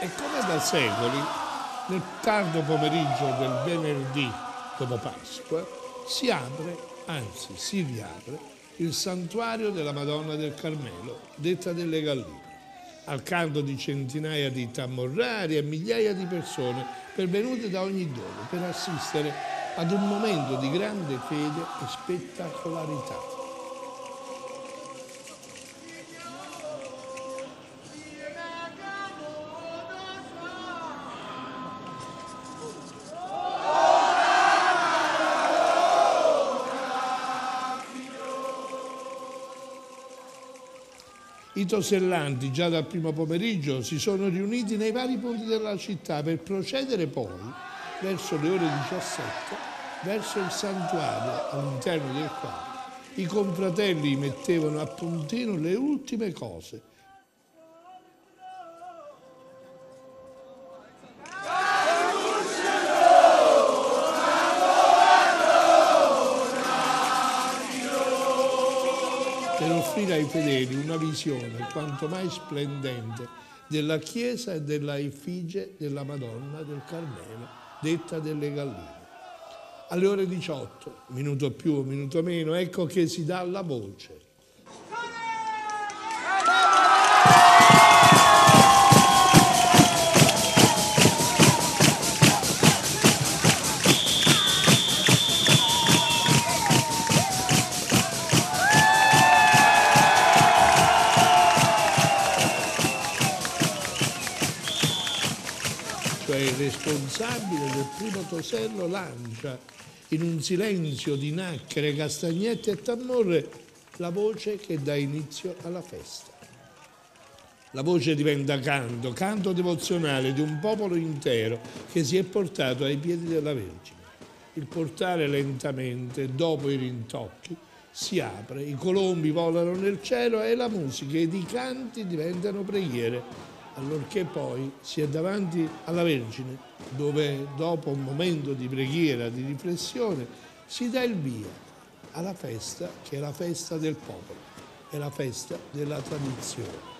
E come da secoli, nel tardo pomeriggio del venerdì dopo Pasqua, si apre, anzi si riapre, il santuario della Madonna del Carmelo, detta delle Galline, al canto di centinaia di tammorrari e migliaia di persone pervenute da ogni dove per assistere ad un momento di grande fede e spettacolarità. I tosellanti già dal primo pomeriggio si sono riuniti nei vari punti della città per procedere poi, verso le ore 17, verso il santuario all'interno del quale i confratelli mettevano a puntino le ultime cose offrire ai fedeli una visione quanto mai splendente della chiesa e della effigie della Madonna del Carmelo, detta delle Galline. Alle ore 18, minuto più o minuto meno, ecco che si dà la voce. Cioè il responsabile del primo tosello lancia in un silenzio di nacchere, castagnette e tammorre la voce che dà inizio alla festa. La voce diventa canto, canto devozionale di un popolo intero che si è portato ai piedi della Vergine. Il portale lentamente, dopo i rintocchi, si apre, i colombi volano nel cielo e la musica ed i canti diventano preghiere, allorché poi si è davanti alla Vergine, dove dopo un momento di preghiera, di riflessione, si dà il via alla festa che è la festa del popolo, è la festa della tradizione.